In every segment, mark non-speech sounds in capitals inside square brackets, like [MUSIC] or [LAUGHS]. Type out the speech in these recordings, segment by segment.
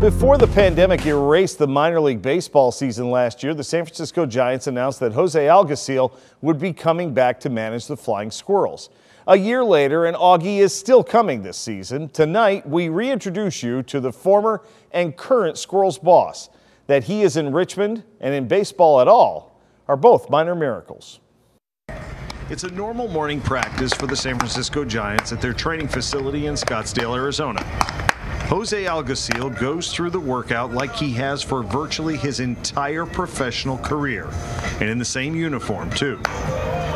Before the pandemic erased the minor league baseball season last year, the San Francisco Giants announced that Jose Alguacil would be coming back to manage the Flying Squirrels. A year later, and Augie is still coming this season. Tonight, we reintroduce you to the former and current Squirrels boss. That he is in Richmond and in baseball at all are both minor miracles. It's a normal morning practice for the San Francisco Giants at their training facility in Scottsdale, Arizona. Jose Alguacil goes through the workout like he has for virtually his entire professional career, and in the same uniform, too.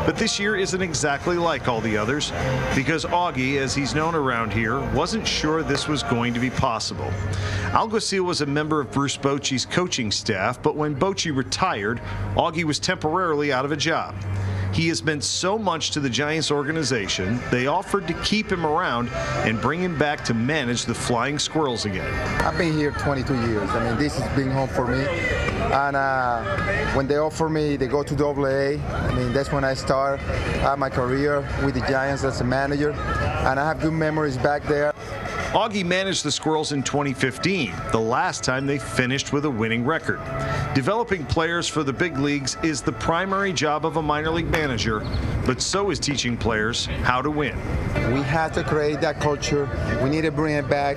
But this year isn't exactly like all the others because Augie, as he's known around here, wasn't sure this was going to be possible. Alguacil was a member of Bruce Bochy's coaching staff, but when Bochy retired, Augie was temporarily out of a job. He has meant so much to the Giants organization, they offered to keep him around and bring him back to manage the Flying Squirrels again. I've been here 22 years. I mean, this has been home for me. And uh, when they offer me, they go to Double A. I mean, that's when I start uh, my career with the Giants as a manager. And I have good memories back there. Augie managed the Squirrels in 2015, the last time they finished with a winning record. Developing players for the big leagues is the primary job of a minor league manager, but so is teaching players how to win. We have to create that culture. We need to bring it back,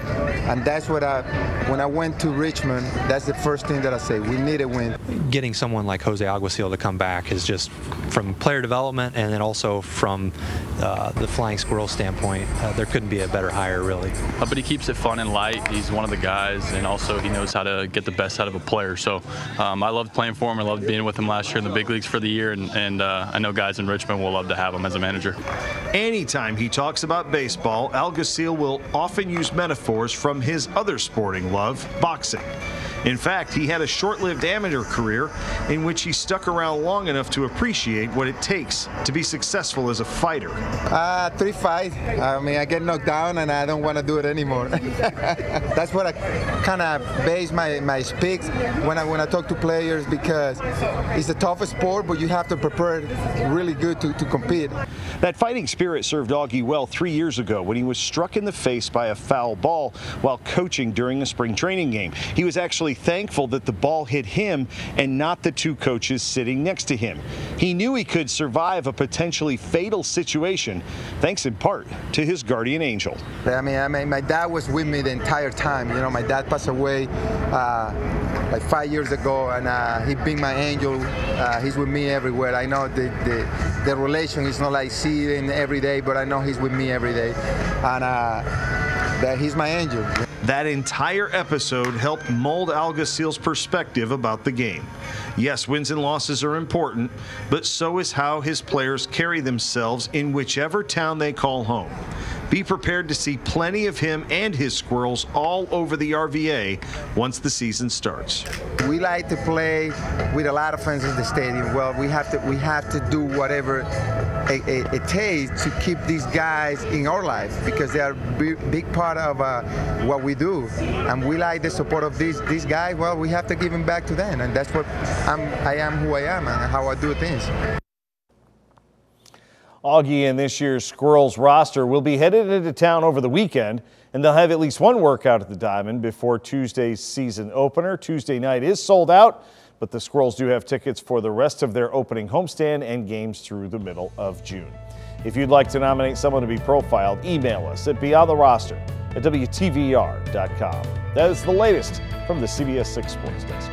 and that's what I, when I went to Richmond, that's the first thing that I say. We need to win. Getting someone like Jose Alguacil to come back is just from player development and then also from uh, the Flying Squirrel standpoint, uh, there couldn't be a better hire, really. Uh, but he keeps it fun and light. He's one of the guys, and also he knows how to get the best out of a player. So um, I loved playing for him. I loved being with him last year in the big leagues for the year, and, and uh, I know guys in Richmond will love to have him as a manager. Anytime he talks about baseball, Al Alguacil will often use metaphors from his other sporting love, boxing. In fact, he had a short-lived amateur career in which he stuck around long enough to appreciate what it takes to be successful as a fighter. Uh, three fights. I mean, I get knocked down and I don't want to do it anymore. [LAUGHS] That's what I kind of base my, my speaks when I when I talk to players because it's the toughest sport, but you have to prepare really good to, to compete. That fighting spirit served Augie well three years ago when he was struck in the face by a foul ball while coaching during a spring training game. He was actually thankful that the ball hit him and not the two coaches sitting next to him. He knew he could survive a potentially fatal situation thanks in part to his guardian angel. I mean, I mean, my dad was with me the entire time. You know, my dad passed away uh, like five years ago, and uh, he been my angel. Uh, he's with me everywhere. I know the, the, the relation is not like seeing every day, but I know he's with me every day, and uh, that he's my angel. That entire episode helped mold Alguacil's perspective about the game. Yes, wins and losses are important, but so is how his players carry themselves in whichever town they call home. Be prepared to see plenty of him and his squirrels all over the RVA once the season starts. We like to play with a lot of fans in the stadium. Well, we have to we have to do whatever it, it, it takes to keep these guys in our life because they are a big, big part of uh, what we do, and we like the support of these these guys. Well, we have to give them back to them, and that's what I'm, I am who I am and how I do things. Augie and this year's Squirrels roster will be headed into town over the weekend, and they'll have at least one workout at the Diamond before Tuesday's season opener. Tuesday night is sold out, but the Squirrels do have tickets for the rest of their opening homestand and games through the middle of June. If you'd like to nominate someone to be profiled, email us at beyondtheroster at WTVR.com. That is the latest from the CBS 6 Sports Desk.